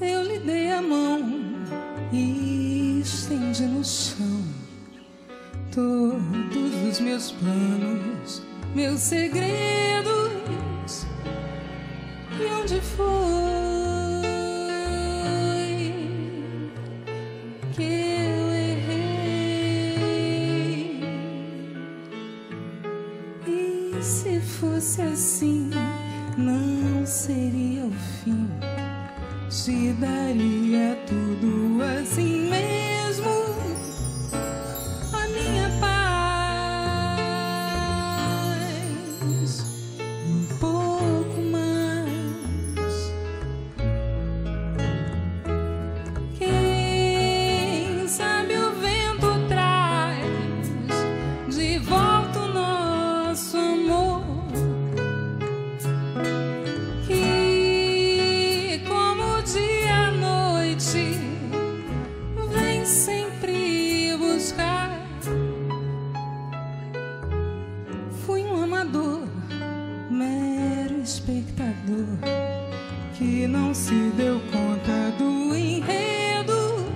Eu lhe dei a mão e estendi no chão todos os meus planos, meus segredos. E onde foi que eu errei? E se fosse assim, não seria o fim. Te daria tudo assim mesmo. Espectador que não se deu conta do enredo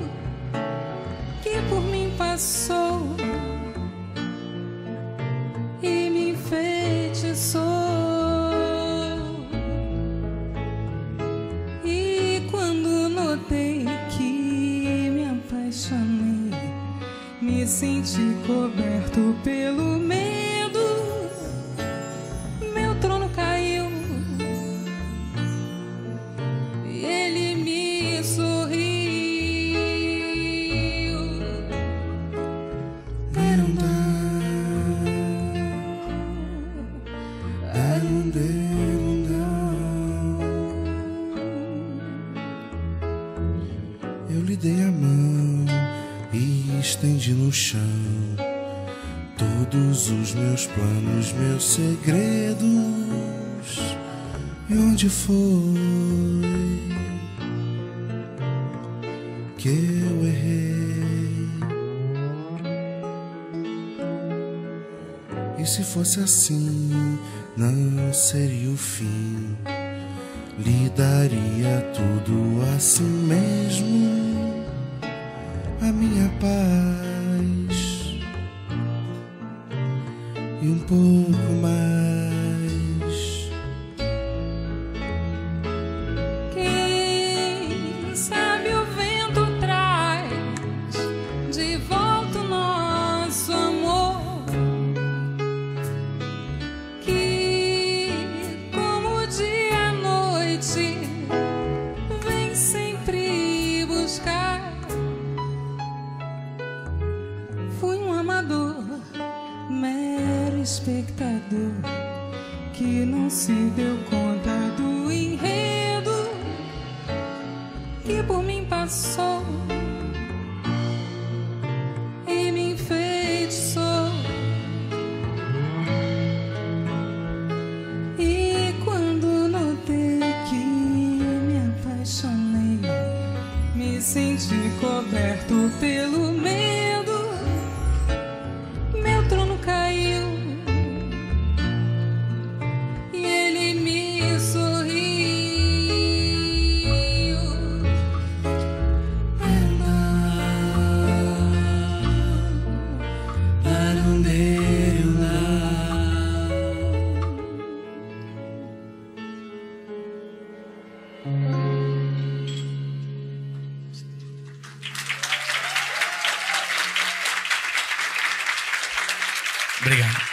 que por mim passou e me enfeitiçou. E quando notei que me apaixonei, me senti coberto pelo medo. Eu lhe dei a mão e estendi no chão todos os meus planos, meus segredos. E onde foi que eu errei? E se fosse assim, não seria o fim. Lhe daria tudo assim mesmo, a minha paz e um pouco mais. Espectador que não se deu conta do enredo que por mim passou e me enfeitiçou. E quando notei que me apaixonei, me senti coberto pelo medo. Obrigado.